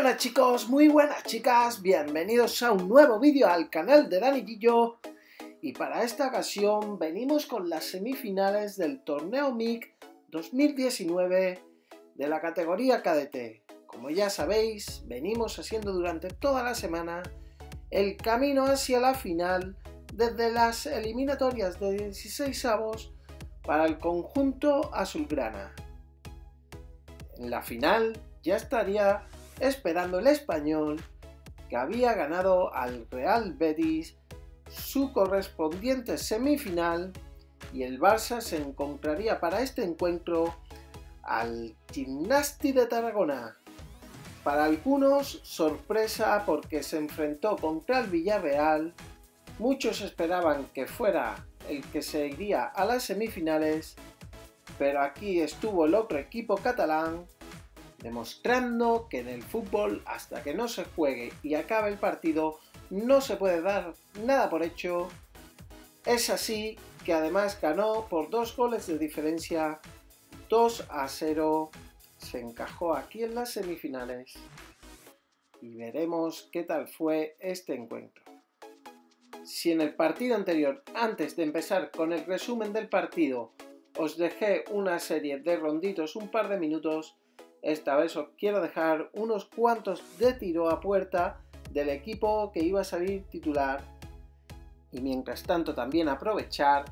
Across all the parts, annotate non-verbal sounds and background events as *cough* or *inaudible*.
buenas chicos, muy buenas chicas, bienvenidos a un nuevo vídeo al canal de Dani Guillo y para esta ocasión venimos con las semifinales del torneo MIC 2019 de la categoría cadete. Como ya sabéis, venimos haciendo durante toda la semana el camino hacia la final desde las eliminatorias de 16 avos para el conjunto azulgrana. En la final ya estaría esperando el español que había ganado al Real Betis su correspondiente semifinal y el Barça se encontraría para este encuentro al Gimnasti de Tarragona. Para algunos, sorpresa porque se enfrentó contra el Villarreal. Muchos esperaban que fuera el que se iría a las semifinales, pero aquí estuvo el otro equipo catalán demostrando que en el fútbol hasta que no se juegue y acabe el partido no se puede dar nada por hecho. Es así que además ganó por dos goles de diferencia, 2 a 0, se encajó aquí en las semifinales y veremos qué tal fue este encuentro. Si en el partido anterior, antes de empezar con el resumen del partido, os dejé una serie de ronditos un par de minutos, esta vez os quiero dejar unos cuantos de tiro a puerta del equipo que iba a salir titular. Y mientras tanto también aprovechar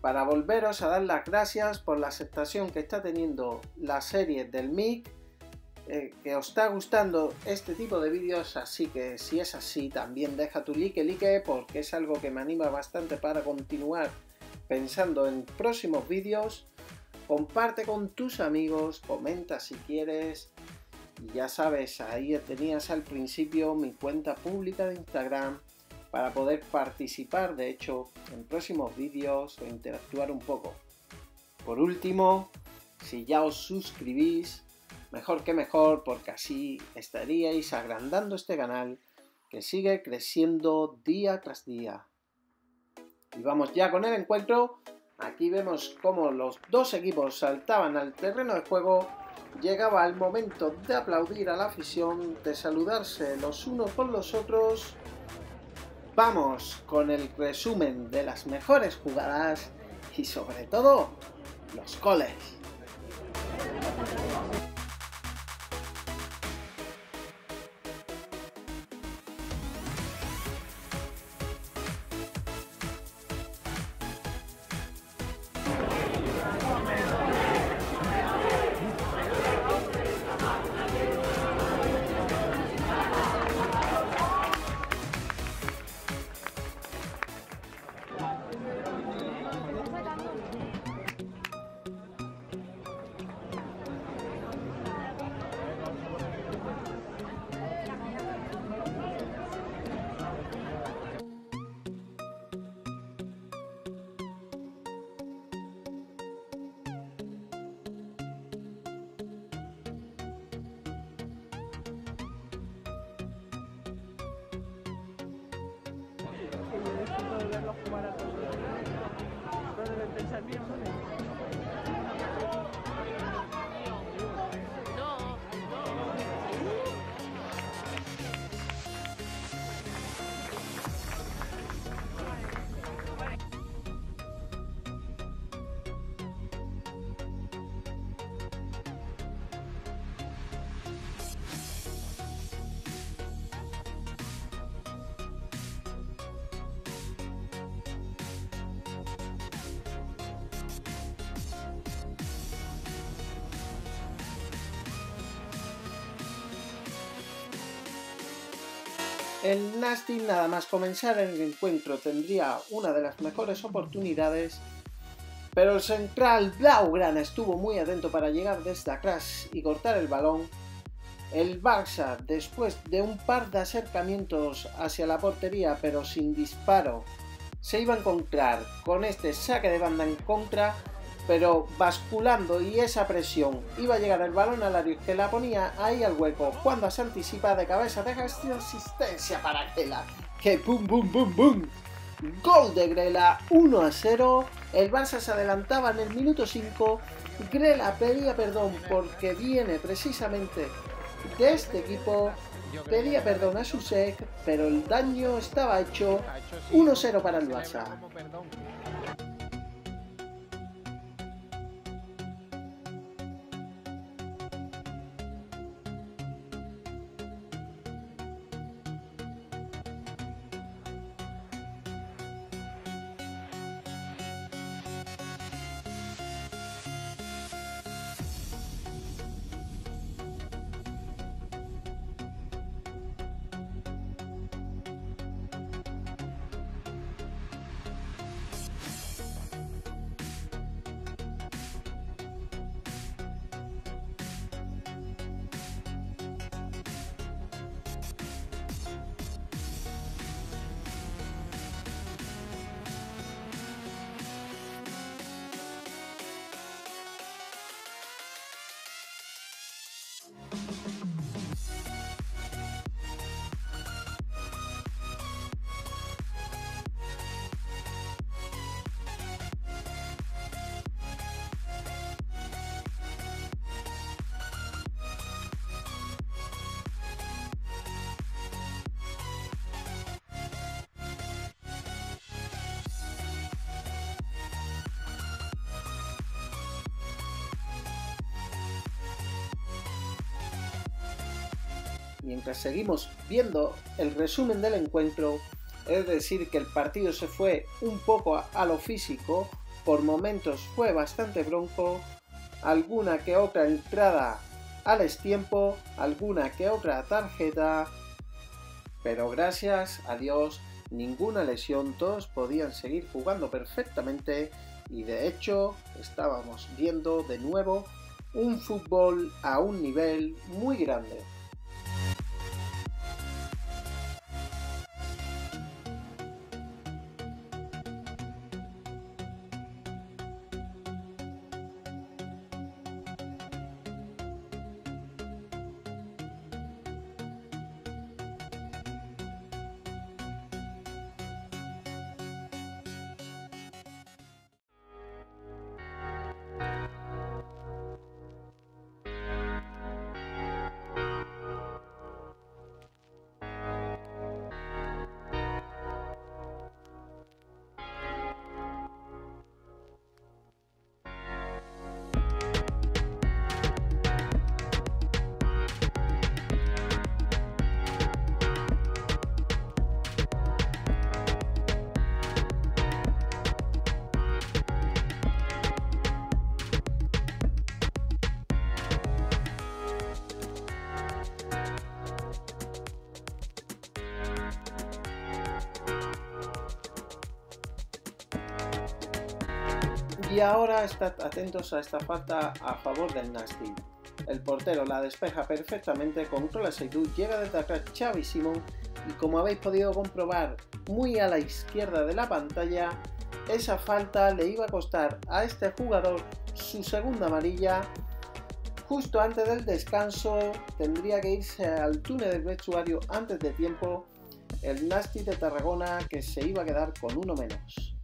para volveros a dar las gracias por la aceptación que está teniendo la serie del MIC, eh, que os está gustando este tipo de vídeos, así que si es así también deja tu like, like, porque es algo que me anima bastante para continuar pensando en próximos vídeos comparte con tus amigos, comenta si quieres. Y ya sabes, ahí tenías al principio mi cuenta pública de Instagram para poder participar, de hecho, en próximos vídeos o interactuar un poco. Por último, si ya os suscribís, mejor que mejor, porque así estaríais agrandando este canal que sigue creciendo día tras día. Y vamos ya con el encuentro Aquí vemos cómo los dos equipos saltaban al terreno de juego. Llegaba el momento de aplaudir a la afición, de saludarse los unos con los otros. Vamos con el resumen de las mejores jugadas y sobre todo los goles. El Nasty nada más comenzar el encuentro tendría una de las mejores oportunidades, pero el central Blaugrana estuvo muy atento para llegar desde atrás y cortar el balón. El Barça, después de un par de acercamientos hacia la portería pero sin disparo, se iba a encontrar con este saque de banda en contra pero basculando y esa presión iba a llegar el balón al área que la ponía ahí al hueco. Cuando se anticipa de cabeza, deja asistencia para Grela. Que pum, pum, pum, pum. Gol de Grela, 1 a 0. El Barça se adelantaba en el minuto 5. Grela pedía perdón porque viene precisamente de este equipo pedía perdón a Susek, pero el daño estaba hecho 1-0 para el Barça. mientras seguimos viendo el resumen del encuentro, es decir, que el partido se fue un poco a, lo físico, por momentos fue bastante bronco, alguna que otra entrada al tiempo, alguna que otra tarjeta, pero gracias a Dios ninguna lesión, todos podían seguir jugando perfectamente y de hecho estábamos viendo de nuevo un fútbol a un nivel muy grande. Y ahora estad atentos a esta falta a favor del Nasty. El portero la despeja perfectamente, controla Seidu, llega desde atrás Xavi Simon y como habéis podido comprobar muy a la izquierda de la pantalla, esa falta le iba a costar a este jugador su segunda amarilla. Justo antes del descanso tendría que irse al túnel del vestuario antes de tiempo el Nasty de Tarragona que se iba a quedar con uno menos.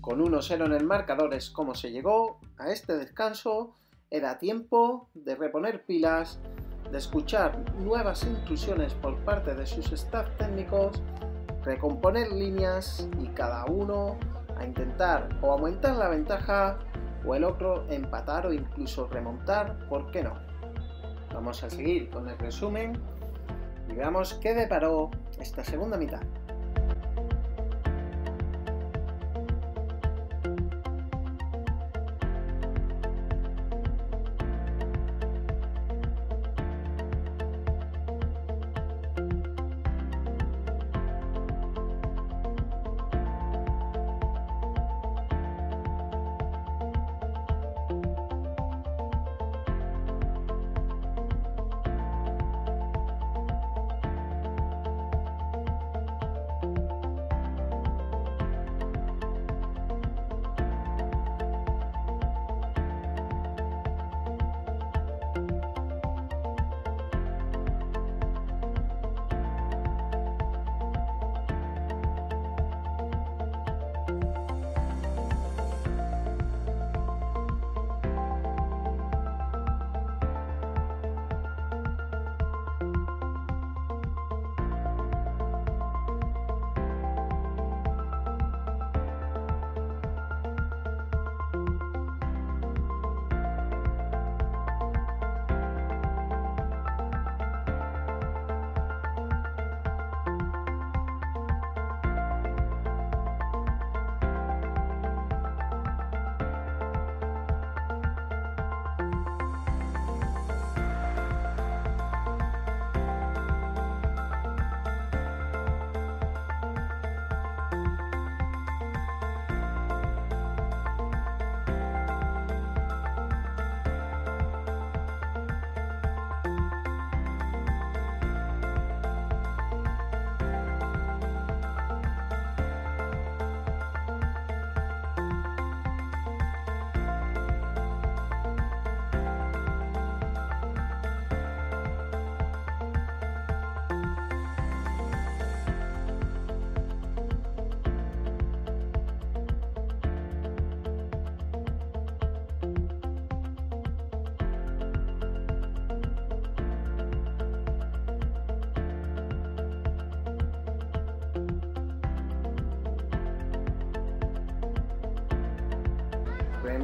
Con 1-0 en el marcador es como se llegó a este descanso. Era tiempo de reponer pilas, de escuchar nuevas inclusiones por parte de sus staff técnicos, recomponer líneas y cada uno a intentar o aumentar la ventaja o el otro empatar o incluso remontar, ¿por qué no? Vamos a seguir con el resumen y veamos qué deparó esta segunda mitad.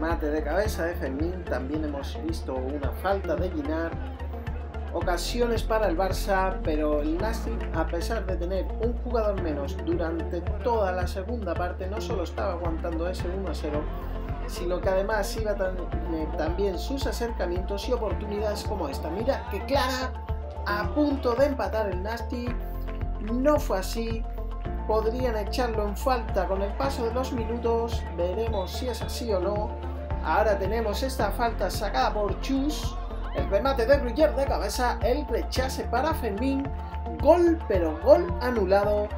Remate de cabeza de Fermín, también hemos visto una falta de Guinar, ocasiones para el Barça, pero el Nastic, a pesar de tener un jugador menos durante toda la segunda parte, no solo estaba aguantando ese 1 0, sino que además iba también sus acercamientos y oportunidades como esta. Mira que clara, a punto de empatar el Nasty, no fue así, podrían echarlo en falta con el paso de los minutos, veremos si es así o no. Ahora tenemos esta falta sacada por Chus, el remate de Gruyère de cabeza, el rechace para Fermín, gol pero gol anulado.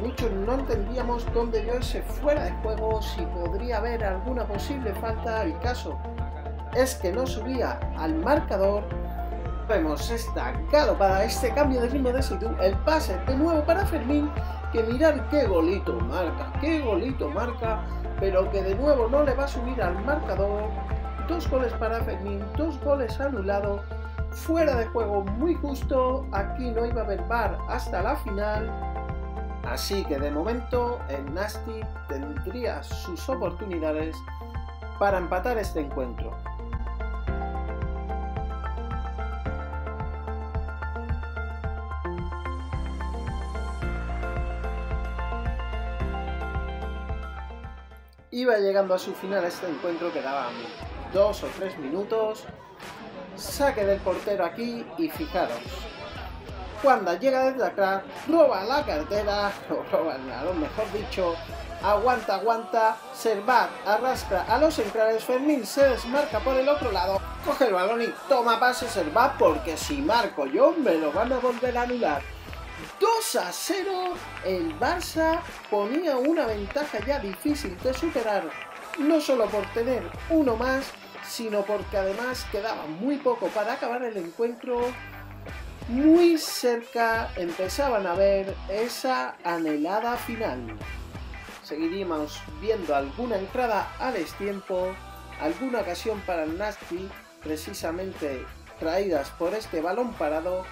Muchos no entendíamos dónde vio ese fuera de juego, si podría haber alguna posible falta. El caso es que no subía al marcador. Vemos esta galopada, este cambio de ritmo de Situ, el pase de nuevo para Fermín, que mirar qué golito marca, qué golito marca, pero que de nuevo no le va a subir al marcador. Dos goles para Fermín, dos goles anulados, fuera de juego muy justo, aquí no iba a haber bar hasta la final. Así que de momento el Nasty tendría sus oportunidades para empatar este encuentro. Iba llegando a su final este encuentro, quedaban dos o tres minutos. Saque del portero aquí y fijaros. Cuando llega desde atrás, roba la cartera, *laughs* o roba el balón, mejor dicho, aguanta, aguanta, Servat arrastra a los centrales, Fermín se desmarca por el otro lado, coge el balón y toma pase Servat porque si marco yo me lo van a volver a anular. 2 a 0, el Barça ponía una ventaja ya difícil de superar, no solo por tener uno más, sino porque además quedaba muy poco para acabar el encuentro. Muy cerca empezaban a ver esa anhelada final. Seguiríamos viendo alguna entrada al destiempo, alguna ocasión para el Nasty, precisamente traídas por este balón parado,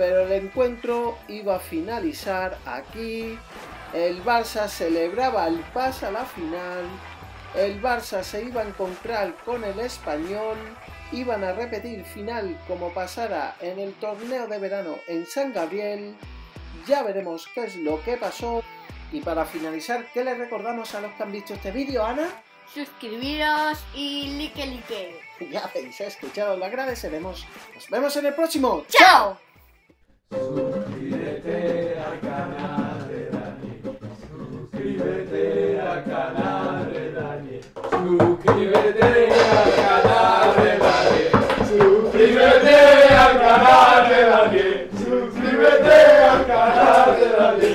pero el encuentro iba a finalizar aquí. El Barça celebraba el pase a la final. El Barça se iba a encontrar con el español. Iban a repetir final como pasara en el torneo de verano en San Gabriel. Ya veremos qué es lo que pasó. Y para finalizar, ¿qué les recordamos a los que han visto este vídeo, Ana? Suscribiros y like, like. *laughs* Ya habéis escuchado, lo agradeceremos. Nos vemos en el próximo. ¡Chao! Suscríbete al canal de Daniel. Suscríbete al canal de Daniel. Suscríbete al canal de Daniel. Suscríbete al canal de Daniel. Suscríbete al canal de Daniel.